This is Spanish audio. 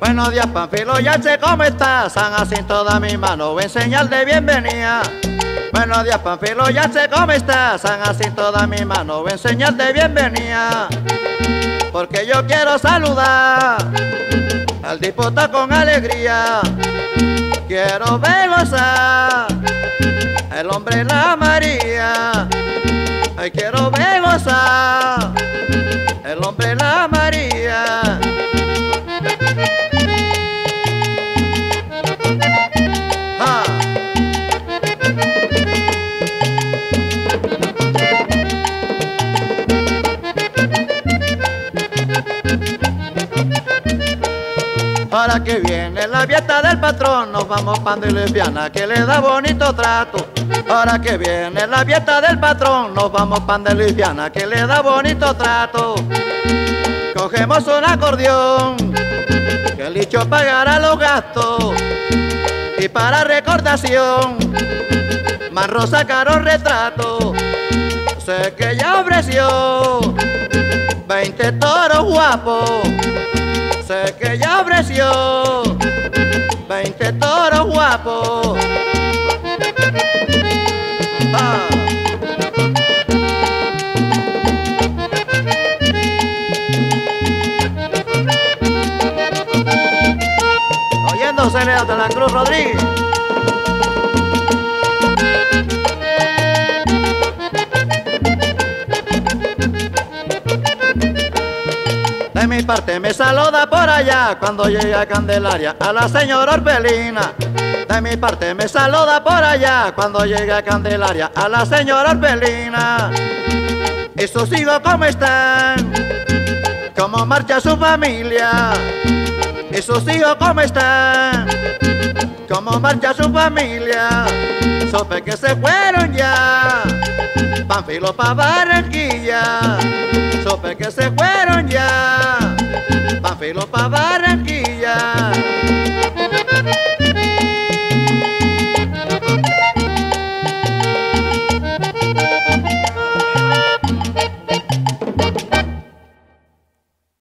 Buenos días, Panfilo, ya sé cómo estás. San así toda mi mano, en señal de bienvenida. Buenos días, Panfilo, ya sé cómo estás. San así toda mi mano, en señal de bienvenida. Porque yo quiero saludar al diputado con alegría. Quiero ver gozar el hombre la Ahora que viene la fiesta del patrón, nos vamos pando y lesbiana que le da bonito trato. Ahora que viene la fiesta del patrón, nos vamos pando y lesbiana que le da bonito trato. Cogemos un acordeón, que el dicho pagará los gastos. Y para recordación, Marro sacaron retrato. Sé que ya ofreció 20 toros guapos. Sé que ya ofreció 20 toros guapos. Ah. Oyéndose de la Cruz Rodríguez. De mi parte me saluda por allá cuando llegue a Candelaria a la señora Orbelina. De mi parte me saluda por allá cuando llegue a Candelaria a la señora Orbelina. ¿Y sus hijos cómo están? ¿Cómo marcha su familia? ¿Y sus hijos cómo están? ¿Cómo marcha su familia? Supe que se fueron ya. Panfilo pa' Barranquilla. Supe que se fueron ya. Panfilo pa' Barranquilla.